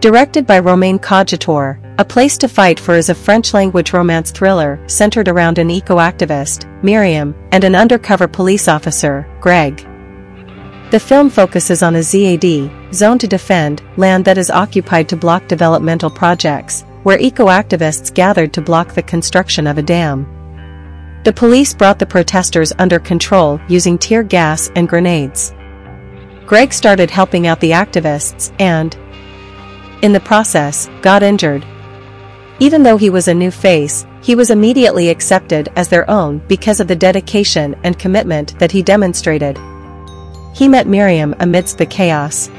Directed by Romain Cogitore, A Place to Fight For is a French-language romance thriller centered around an eco-activist, Miriam, and an undercover police officer, Greg. The film focuses on a ZAD, zone to defend, land that is occupied to block developmental projects, where eco-activists gathered to block the construction of a dam. The police brought the protesters under control using tear gas and grenades. Greg started helping out the activists and, in the process, got injured. Even though he was a new face, he was immediately accepted as their own because of the dedication and commitment that he demonstrated. He met Miriam amidst the chaos.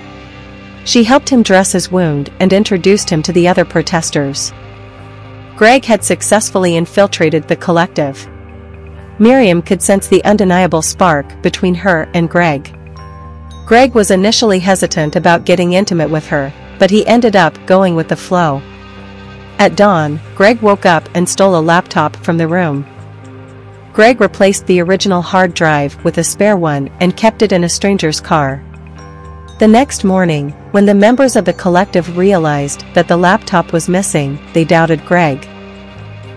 She helped him dress his wound and introduced him to the other protesters. Greg had successfully infiltrated the collective. Miriam could sense the undeniable spark between her and Greg. Greg was initially hesitant about getting intimate with her, but he ended up going with the flow. At dawn, Greg woke up and stole a laptop from the room. Greg replaced the original hard drive with a spare one and kept it in a stranger's car. The next morning, when the members of the collective realized that the laptop was missing, they doubted Greg.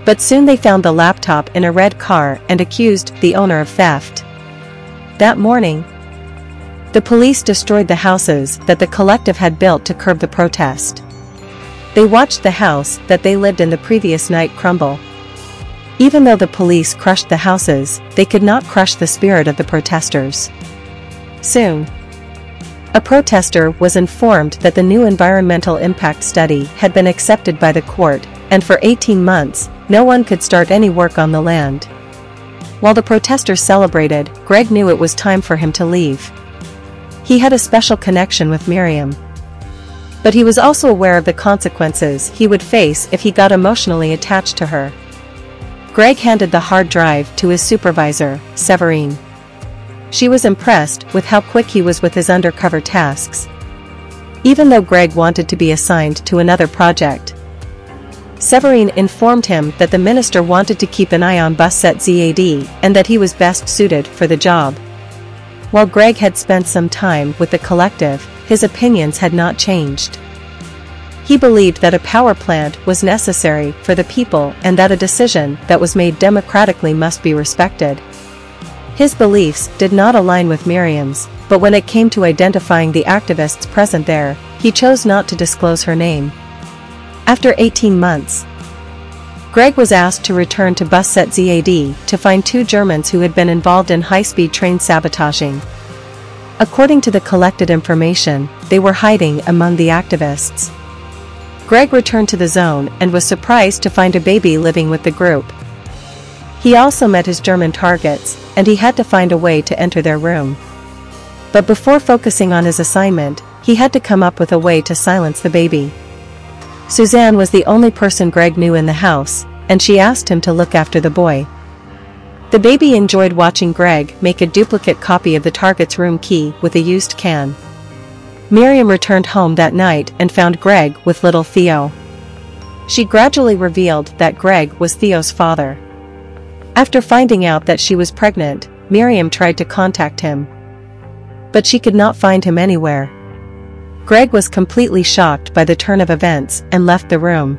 But soon they found the laptop in a red car and accused the owner of theft. That morning, the police destroyed the houses that the collective had built to curb the protest. They watched the house that they lived in the previous night crumble. Even though the police crushed the houses, they could not crush the spirit of the protesters. Soon, a protester was informed that the new environmental impact study had been accepted by the court, and for 18 months, no one could start any work on the land. While the protesters celebrated, Greg knew it was time for him to leave. He had a special connection with Miriam. But he was also aware of the consequences he would face if he got emotionally attached to her. Greg handed the hard drive to his supervisor, Severine. She was impressed with how quick he was with his undercover tasks. Even though Greg wanted to be assigned to another project, Severine informed him that the minister wanted to keep an eye on Busset ZAD and that he was best suited for the job. While Greg had spent some time with the collective, his opinions had not changed. He believed that a power plant was necessary for the people and that a decision that was made democratically must be respected. His beliefs did not align with Miriam's, but when it came to identifying the activists present there, he chose not to disclose her name. After 18 months, Greg was asked to return to Busset ZAD to find two Germans who had been involved in high-speed train sabotaging. According to the collected information, they were hiding among the activists. Greg returned to the zone and was surprised to find a baby living with the group. He also met his German targets, and he had to find a way to enter their room. But before focusing on his assignment, he had to come up with a way to silence the baby. Suzanne was the only person Greg knew in the house, and she asked him to look after the boy. The baby enjoyed watching Greg make a duplicate copy of the target's room key with a used can. Miriam returned home that night and found Greg with little Theo. She gradually revealed that Greg was Theo's father. After finding out that she was pregnant, Miriam tried to contact him. But she could not find him anywhere. Greg was completely shocked by the turn of events and left the room.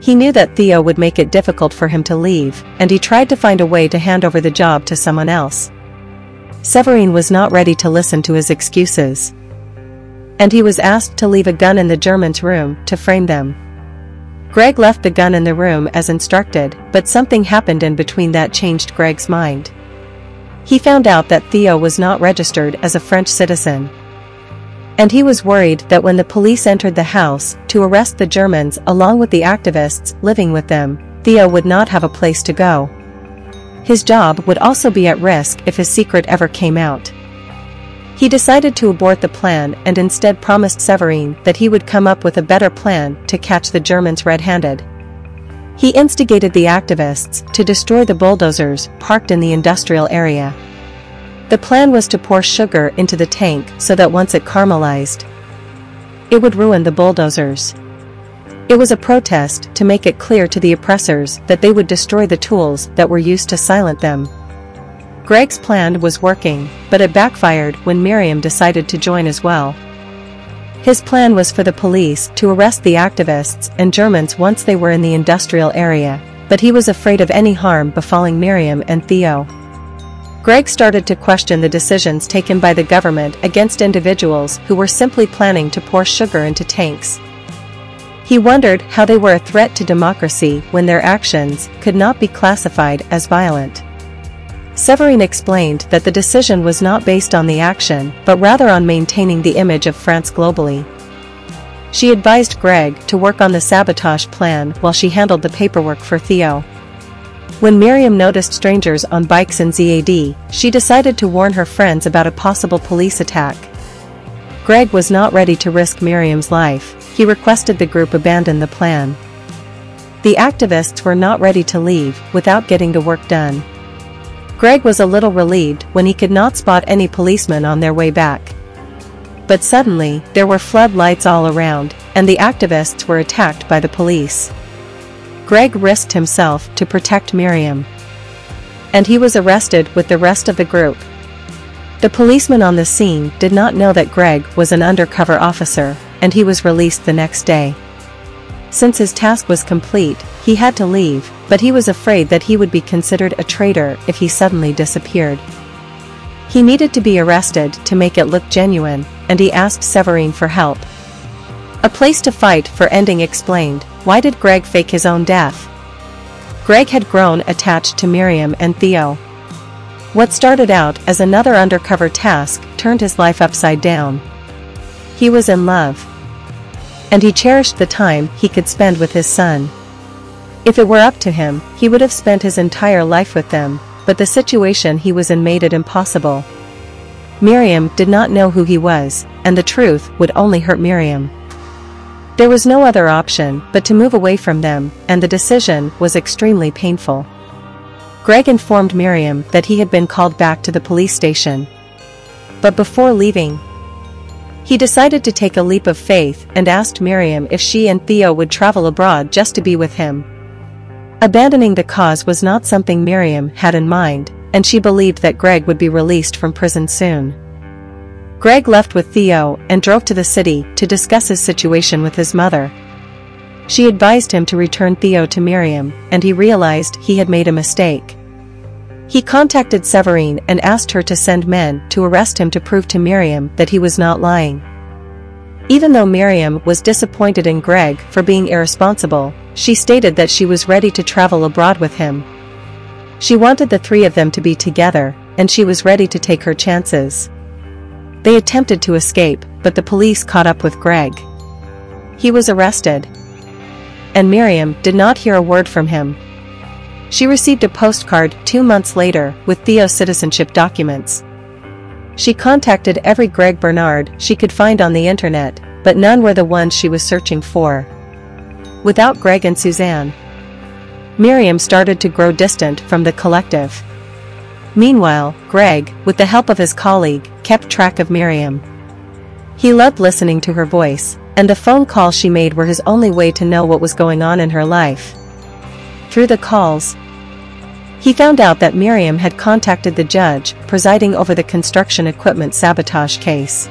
He knew that Theo would make it difficult for him to leave, and he tried to find a way to hand over the job to someone else. Severine was not ready to listen to his excuses. And he was asked to leave a gun in the German's room to frame them. Greg left the gun in the room as instructed, but something happened in between that changed Greg's mind. He found out that Theo was not registered as a French citizen. And he was worried that when the police entered the house to arrest the Germans along with the activists living with them, Theo would not have a place to go. His job would also be at risk if his secret ever came out. He decided to abort the plan and instead promised Severine that he would come up with a better plan to catch the Germans red-handed. He instigated the activists to destroy the bulldozers parked in the industrial area. The plan was to pour sugar into the tank so that once it caramelized, it would ruin the bulldozers. It was a protest to make it clear to the oppressors that they would destroy the tools that were used to silence them. Greg's plan was working, but it backfired when Miriam decided to join as well. His plan was for the police to arrest the activists and Germans once they were in the industrial area, but he was afraid of any harm befalling Miriam and Theo. Greg started to question the decisions taken by the government against individuals who were simply planning to pour sugar into tanks. He wondered how they were a threat to democracy when their actions could not be classified as violent. Severine explained that the decision was not based on the action but rather on maintaining the image of France globally. She advised Greg to work on the sabotage plan while she handled the paperwork for Theo. When Miriam noticed strangers on bikes in ZAD, she decided to warn her friends about a possible police attack. Greg was not ready to risk Miriam's life, he requested the group abandon the plan. The activists were not ready to leave without getting the work done. Greg was a little relieved when he could not spot any policemen on their way back. But suddenly, there were floodlights all around, and the activists were attacked by the police. Greg risked himself to protect Miriam. And he was arrested with the rest of the group. The policeman on the scene did not know that Greg was an undercover officer, and he was released the next day. Since his task was complete, he had to leave, but he was afraid that he would be considered a traitor if he suddenly disappeared. He needed to be arrested to make it look genuine, and he asked Severine for help. A place to fight for ending explained, why did Greg fake his own death? Greg had grown attached to Miriam and Theo. What started out as another undercover task turned his life upside down. He was in love. And he cherished the time he could spend with his son. If it were up to him, he would have spent his entire life with them, but the situation he was in made it impossible. Miriam did not know who he was, and the truth would only hurt Miriam. There was no other option but to move away from them, and the decision was extremely painful. Greg informed Miriam that he had been called back to the police station. But before leaving, he decided to take a leap of faith and asked Miriam if she and Theo would travel abroad just to be with him. Abandoning the cause was not something Miriam had in mind, and she believed that Greg would be released from prison soon. Greg left with Theo and drove to the city to discuss his situation with his mother. She advised him to return Theo to Miriam, and he realized he had made a mistake. He contacted Severine and asked her to send men to arrest him to prove to Miriam that he was not lying. Even though Miriam was disappointed in Greg for being irresponsible, she stated that she was ready to travel abroad with him. She wanted the three of them to be together, and she was ready to take her chances. They attempted to escape, but the police caught up with Greg. He was arrested. And Miriam did not hear a word from him. She received a postcard two months later with Theo's citizenship documents. She contacted every Greg Bernard she could find on the internet, but none were the ones she was searching for. Without Greg and Suzanne, Miriam started to grow distant from the collective. Meanwhile, Greg, with the help of his colleague, kept track of Miriam. He loved listening to her voice, and the phone calls she made were his only way to know what was going on in her life. Through the calls, he found out that Miriam had contacted the judge presiding over the construction equipment sabotage case.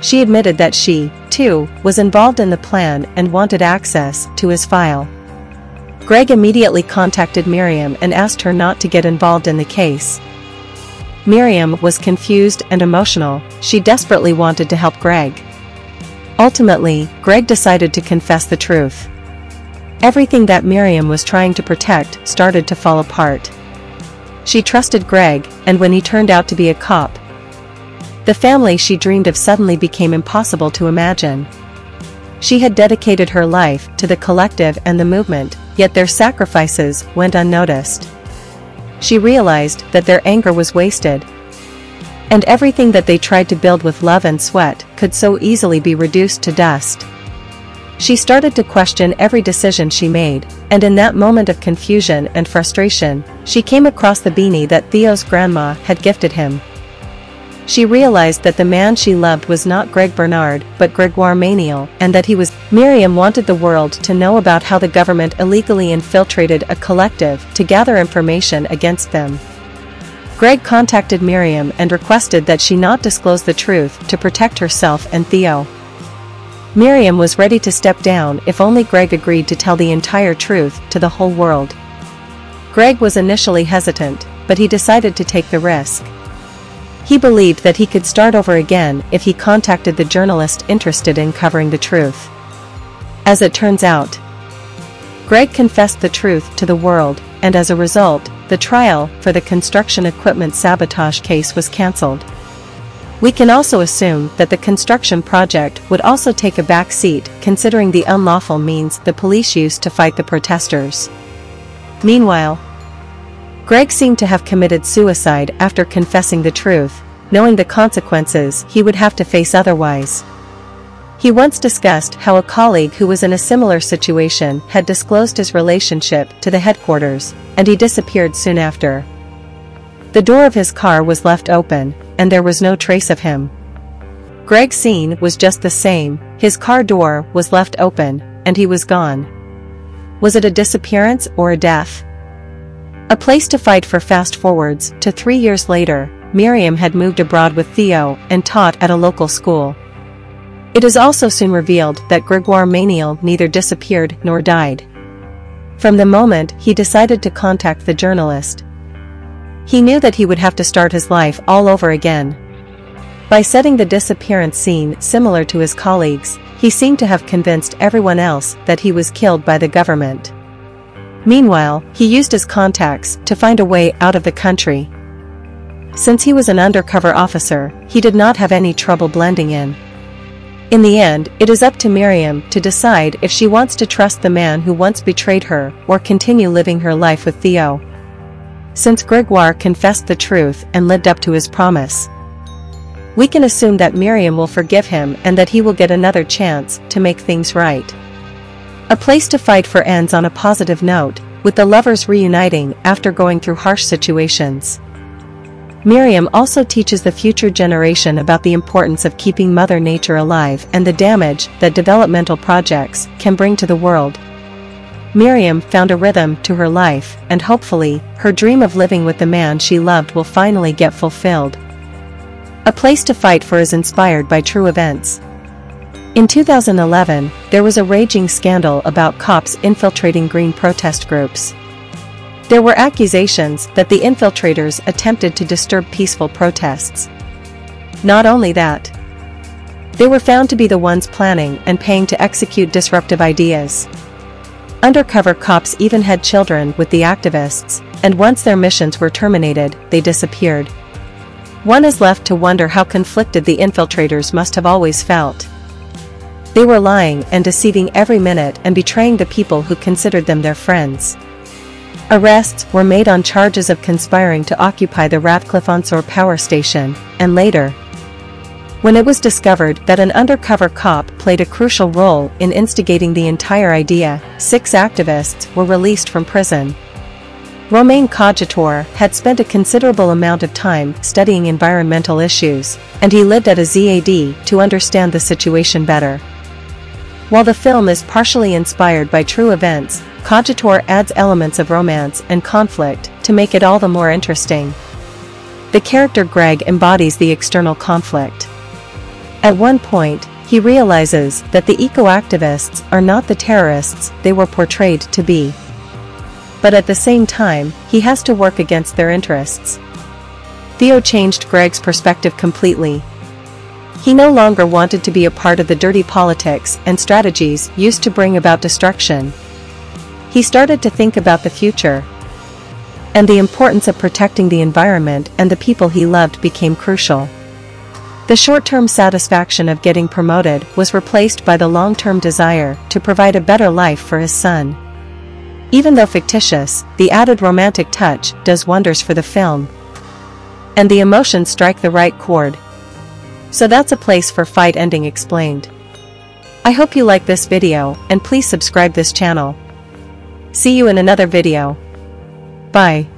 She admitted that she, too, was involved in the plan and wanted access to his file. Greg immediately contacted Miriam and asked her not to get involved in the case. Miriam was confused and emotional, she desperately wanted to help Greg. Ultimately, Greg decided to confess the truth. Everything that Miriam was trying to protect started to fall apart. She trusted Greg, and when he turned out to be a cop, the family she dreamed of suddenly became impossible to imagine. She had dedicated her life to the collective and the movement, yet their sacrifices went unnoticed. She realized that their anger was wasted. And everything that they tried to build with love and sweat could so easily be reduced to dust. She started to question every decision she made, and in that moment of confusion and frustration, she came across the beanie that Theo's grandma had gifted him. She realized that the man she loved was not Greg Bernard, but Gregoire Maniel, and that he was. Miriam wanted the world to know about how the government illegally infiltrated a collective to gather information against them. Greg contacted Miriam and requested that she not disclose the truth to protect herself and Theo. Miriam was ready to step down if only Greg agreed to tell the entire truth to the whole world. Greg was initially hesitant, but he decided to take the risk. He believed that he could start over again if he contacted the journalist interested in covering the truth. As it turns out, Greg confessed the truth to the world, and as a result, the trial for the construction equipment sabotage case was cancelled. We can also assume that the construction project would also take a back seat considering the unlawful means the police used to fight the protesters. Meanwhile, Greg seemed to have committed suicide after confessing the truth, knowing the consequences he would have to face otherwise. He once discussed how a colleague who was in a similar situation had disclosed his relationship to the headquarters, and he disappeared soon after. The door of his car was left open, and there was no trace of him. Greg's scene was just the same, his car door was left open, and he was gone. Was it a disappearance or a death? A place to fight for fast forwards to three years later, Miriam had moved abroad with Theo and taught at a local school. It is also soon revealed that Gregoire Méniel neither disappeared nor died. From the moment he decided to contact the journalist, he knew that he would have to start his life all over again. By setting the disappearance scene similar to his colleagues, he seemed to have convinced everyone else that he was killed by the government. Meanwhile, he used his contacts to find a way out of the country. Since he was an undercover officer, he did not have any trouble blending in. In the end, it is up to Miriam to decide if she wants to trust the man who once betrayed her or continue living her life with Theo since Gregoire confessed the truth and lived up to his promise. We can assume that Miriam will forgive him and that he will get another chance to make things right. A place to fight for ends on a positive note, with the lovers reuniting after going through harsh situations. Miriam also teaches the future generation about the importance of keeping Mother Nature alive and the damage that developmental projects can bring to the world. Miriam found a rhythm to her life, and hopefully, her dream of living with the man she loved will finally get fulfilled. A Place to Fight For is inspired by true events. In 2011, there was a raging scandal about cops infiltrating green protest groups. There were accusations that the infiltrators attempted to disturb peaceful protests. Not only that, they were found to be the ones planning and paying to execute disruptive ideas. Undercover cops even had children with the activists, and once their missions were terminated, they disappeared. One is left to wonder how conflicted the infiltrators must have always felt. They were lying and deceiving every minute and betraying the people who considered them their friends. Arrests were made on charges of conspiring to occupy the Ratcliffe-on-Soar power station, and later, when it was discovered that an undercover cop played a crucial role in instigating the entire idea, six activists were released from prison. Romain Cogitore had spent a considerable amount of time studying environmental issues, and he lived at a ZAD to understand the situation better. While the film is partially inspired by true events, Cogitore adds elements of romance and conflict to make it all the more interesting. The character Greg embodies the external conflict. At one point, he realizes that the eco-activists are not the terrorists they were portrayed to be. But at the same time, he has to work against their interests. Theo changed Greg's perspective completely. He no longer wanted to be a part of the dirty politics and strategies used to bring about destruction. He started to think about the future. And the importance of protecting the environment and the people he loved became crucial. The short-term satisfaction of getting promoted was replaced by the long-term desire to provide a better life for his son. Even though fictitious, the added romantic touch does wonders for the film. And the emotions strike the right chord. So that's a place for fight ending explained. I hope you like this video and please subscribe this channel. See you in another video. Bye.